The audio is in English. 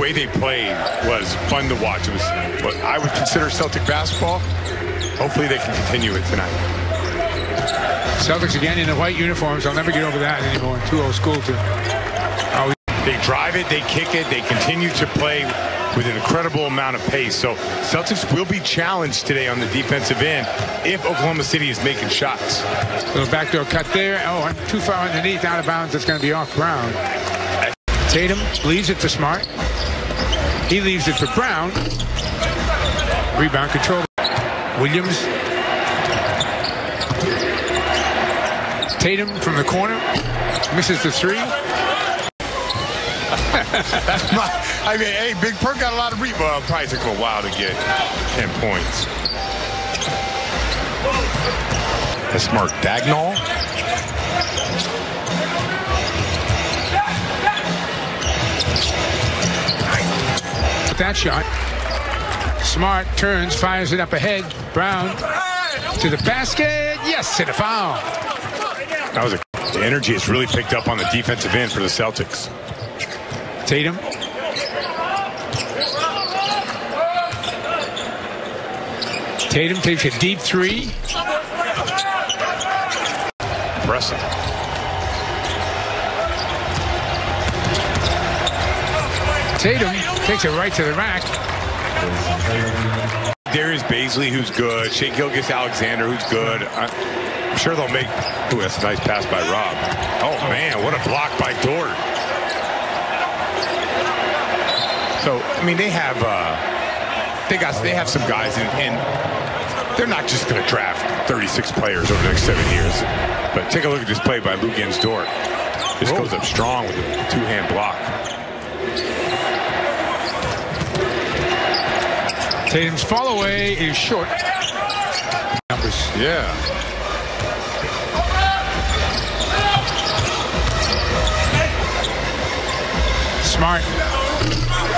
The way they played was fun to watch. It was what I would consider Celtic basketball. Hopefully they can continue it tonight. Celtics again in the white uniforms. I'll never get over that anymore. Too old school to. Oh, They drive it, they kick it, they continue to play with an incredible amount of pace. So Celtics will be challenged today on the defensive end if Oklahoma City is making shots. little backdoor cut there. Oh, I'm too far underneath, out of bounds. It's going to be off Brown. Tatum leaves it to Smart. He leaves it for Brown. Rebound control. Williams. Tatum from the corner. Misses the three. I mean, hey, Big Perk got a lot of re Well, probably took a while to get 10 points. That's Mark Daigneault. That shot. Smart turns, fires it up ahead. Brown to the basket. Yes, hit a foul. That was a, the energy has really picked up on the defensive end for the Celtics. Tatum. Tatum takes a deep three. Impressive. Tatum takes it right to the rack. Darius Bazley, who's good. Shai Gilgeous-Alexander, who's good. I'm sure they'll make. Ooh, that's a nice pass by Rob. Oh man, what a block by Dort. So I mean, they have uh, they got they have some guys, and, and they're not just going to draft 36 players over the next seven years. But take a look at this play by Luguentz Dort. This goes up strong with a two-hand block. Tatum's fall away is short. Numbers. Yeah. Smart.